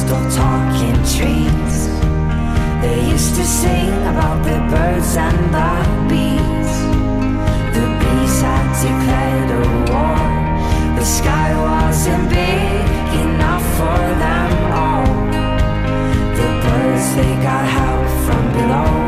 Of talking trees. They used to sing about the birds and the bees. The bees had declared a war. The sky wasn't big enough for them all. The birds they got help from below